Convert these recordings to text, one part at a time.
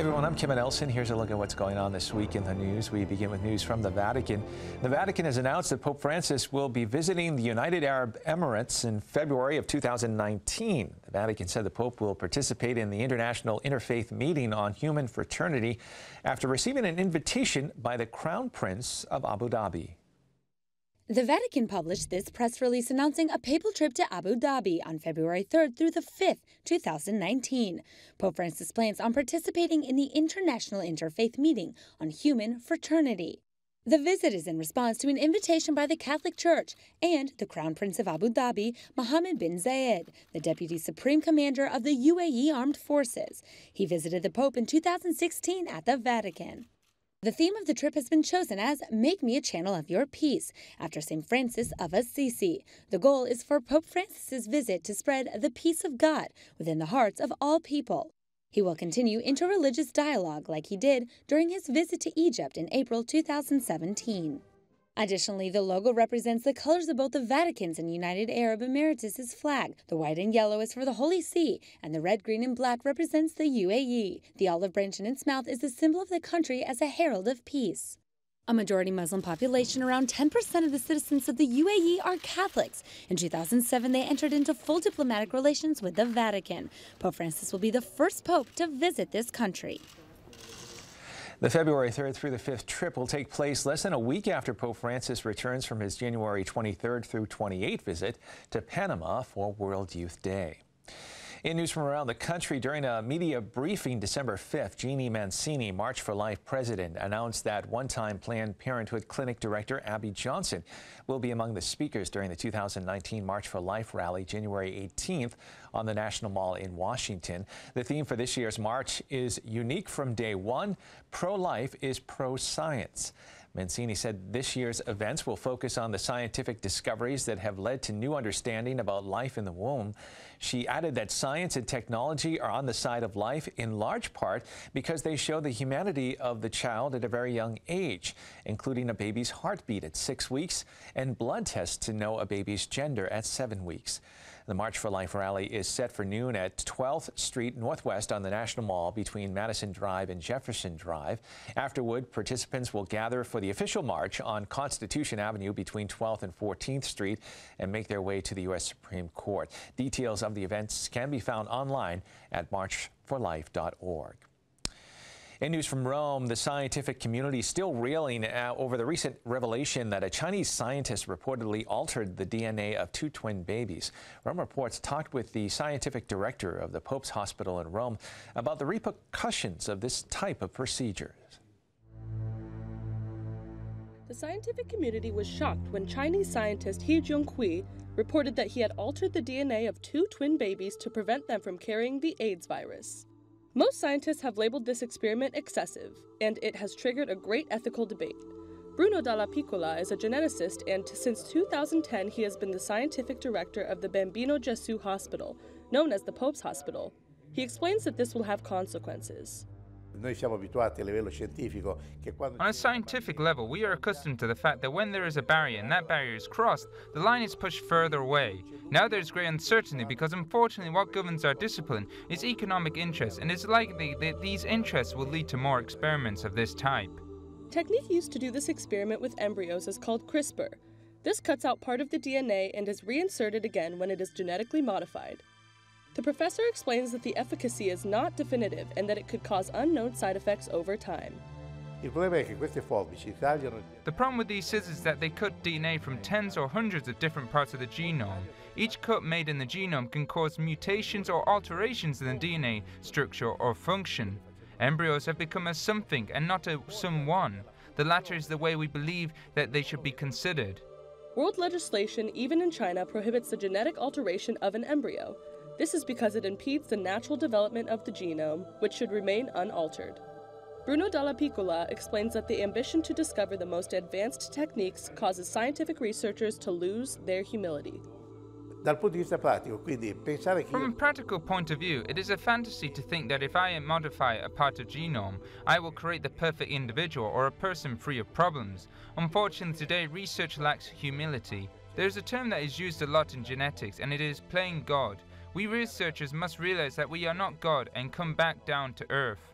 everyone, I'm Kim Nelson. Here's a look at what's going on this week in the news. We begin with news from the Vatican. The Vatican has announced that Pope Francis will be visiting the United Arab Emirates in February of 2019. The Vatican said the Pope will participate in the International Interfaith Meeting on Human Fraternity after receiving an invitation by the Crown Prince of Abu Dhabi. The Vatican published this press release announcing a papal trip to Abu Dhabi on February 3rd through the 5th, 2019. Pope Francis plans on participating in the International Interfaith Meeting on Human Fraternity. The visit is in response to an invitation by the Catholic Church and the Crown Prince of Abu Dhabi, Mohammed bin Zayed, the Deputy Supreme Commander of the UAE Armed Forces. He visited the Pope in 2016 at the Vatican. The theme of the trip has been chosen as Make Me a Channel of Your Peace after St. Francis of Assisi. The goal is for Pope Francis's visit to spread the peace of God within the hearts of all people. He will continue interreligious dialogue like he did during his visit to Egypt in April 2017. Additionally, the logo represents the colors of both the Vatican's and United Arab Emirates' flag. The white and yellow is for the Holy See, and the red, green, and black represents the UAE. The olive branch in its mouth is the symbol of the country as a herald of peace. A majority Muslim population, around 10% of the citizens of the UAE are Catholics. In 2007, they entered into full diplomatic relations with the Vatican. Pope Francis will be the first pope to visit this country. The February 3rd through the 5th trip will take place less than a week after Pope Francis returns from his January 23rd through 28th visit to Panama for World Youth Day. In news from around the country, during a media briefing December 5th, Jeanne Mancini, March for Life president, announced that one-time Planned Parenthood clinic director Abby Johnson will be among the speakers during the 2019 March for Life rally January 18th on the National Mall in Washington. The theme for this year's march is unique from day one, pro-life is pro-science. Mancini said this year's events will focus on the scientific discoveries that have led to new understanding about life in the womb. She added that science and technology are on the side of life in large part because they show the humanity of the child at a very young age, including a baby's heartbeat at six weeks and blood tests to know a baby's gender at seven weeks. The March for Life rally is set for noon at 12th Street Northwest on the National Mall between Madison Drive and Jefferson Drive. Afterward, participants will gather for the official march on Constitution Avenue between 12th and 14th Street and make their way to the U.S. Supreme Court. Details of the events can be found online at marchforlife.org. In news from Rome, the scientific community still reeling uh, over the recent revelation that a Chinese scientist reportedly altered the DNA of two twin babies. Rome Reports talked with the scientific director of the Pope's Hospital in Rome about the repercussions of this type of procedure. The scientific community was shocked when Chinese scientist He Jiankui reported that he had altered the DNA of two twin babies to prevent them from carrying the AIDS virus. Most scientists have labeled this experiment excessive, and it has triggered a great ethical debate. Bruno Dallapiccola is a geneticist, and since 2010, he has been the scientific director of the Bambino Gesù Hospital, known as the Pope's Hospital. He explains that this will have consequences. Noi siamo abituati a livello scientifico che quando On a scientific level, we are accustomed to the fact that when there is a barrier and that barrier is crossed, the line is pushed further away. Now there's great uncertainty because unfortunately what governs our discipline is economic interest and it's likely that these interests will lead to more experiments of this type. Technique used to do this experiment with embryos is called CRISPR. This cuts out part of the DNA and is reinserted again when it is genetically modified. The professor explains that the efficacy is not definitive and that it could cause unknown side effects over time. il problema è che queste forbici tagliano The problem with these scissors is that they cut DNA from tens or hundreds of different parts of the genome. Each cut made in the genome can cause mutations or alterations in the DNA structure or function. Embryos have become a something and not a someone. The latter is the way we believe that they should be considered. World legislation, even in China, prohibits the genetic alteration of an embryo. This is because it impedes the natural development of the genome, which should remain unaltered. Bruno Dallapiccola explains that the ambition to discover the most advanced techniques causes scientific researchers to lose their humility. dal punto di vista pratico, quindi pensare che From a practical point of view, it is a fantasy to think that if I modify a part of genome, I will create the perfect individual or a person free of problems. Unfortunately, today research lacks humility. There is a term that is used a lot in genetics, and it is playing God. We researchers must realize that we are not God and come back down to earth.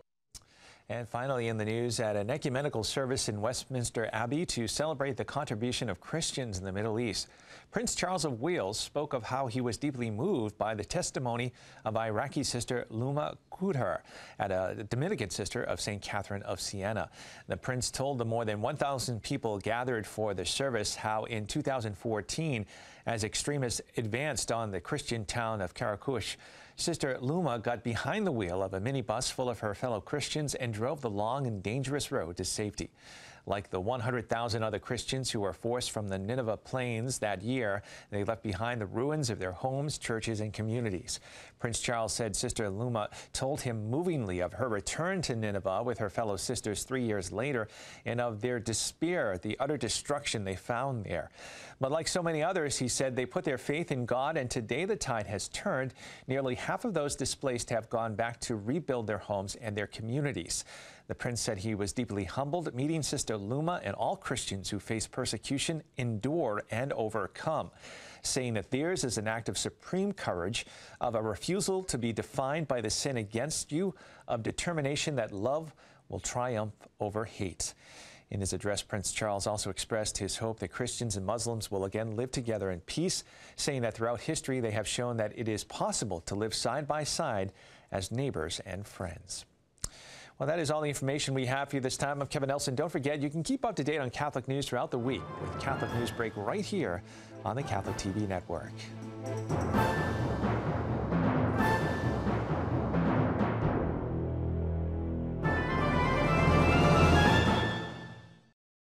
And finally, in the news, at an ecumenical service in Westminster Abbey to celebrate the contribution of Christians in the Middle East, Prince Charles of Wales spoke of how he was deeply moved by the testimony of Iraqi sister Luma Khudher, at uh, a Dominican sister of St. Catherine of Siena. The prince told the more than 1,000 people gathered for the service how in 2014, as extremists advanced on the Christian town of Karakush, Sister Luma got behind the wheel of a minibus full of her fellow Christians and drove the long and dangerous road to safety. Like the 100,000 other Christians who were forced from the Nineveh plains that year, they left behind the ruins of their homes, churches, and communities. Prince Charles said Sister Luma told him movingly of her return to Nineveh with her fellow sisters three years later and of their despair, at the utter destruction they found there. But like so many others, he said they put their faith in God, and today the tide has turned. Nearly half of those displaced have gone back to rebuild their homes and their communities. The prince said he was deeply humbled meeting Sister Luma and all Christians who face persecution endure and overcome, saying that theirs is an act of supreme courage, of a refusal to be defined by the sin against you, of determination that love will triumph over hate. In his address, Prince Charles also expressed his hope that Christians and Muslims will again live together in peace, saying that throughout history they have shown that it is possible to live side by side as neighbors and friends. Well, that is all the information we have for you this time. I'm Kevin Nelson. Don't forget, you can keep up to date on Catholic news throughout the week with Catholic News Break right here on the Catholic TV network.